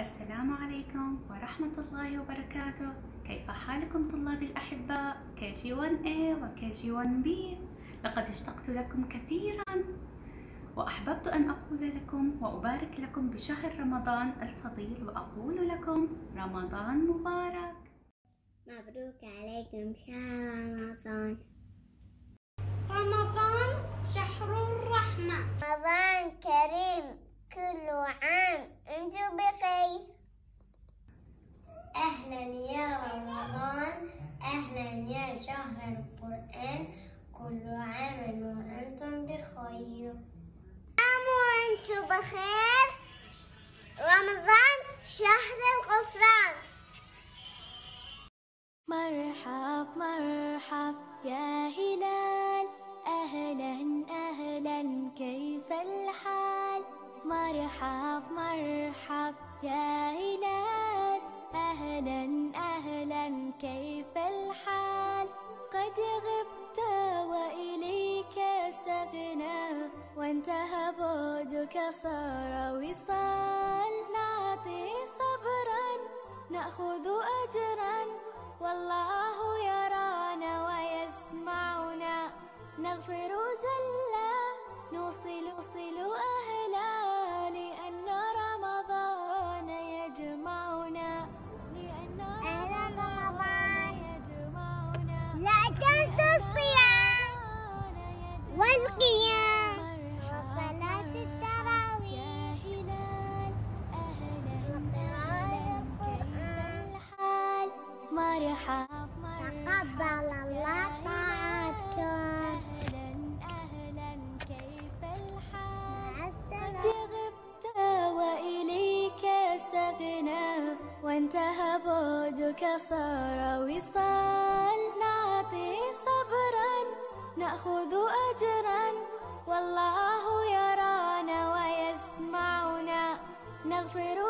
السلام عليكم ورحمة الله وبركاته. كيف حالكم طلابي الأحباء KG1A و KG1B لقد اشتقت لكم كثيرا. وأحببت أن أقول لكم وأبارك لكم بشهر رمضان الفضيل وأقول لكم رمضان مبارك. مبروك عليكم شهر رمضان. رمضان شهر الرحمة. رمضان كريم كل عام أنتم بخير أهلا يا رمضان أهلا يا شهر القرآن كل عام وأنتم بخير عام وأنتم بخير رمضان شهر الغفران. مرحب مرحب يا هلال. أهلا أهلا كيف الحال؟ مرحب مرحب يا هلال. أهلا أهلا كيف الحال غبت وإليك استغنى وانتهى بعدك صار وصال. نعطي صبرا نأخذ أجرا. والله يرانا مرحب تقبل الله طاعتكم أهلا أهلا كيف الحال؟ قد غبت وإليك استغنى وانتهى بعدك صار وصال. نعطي صبرا نأخذ أجرا. والله يرانا ويسمعنا. نغفر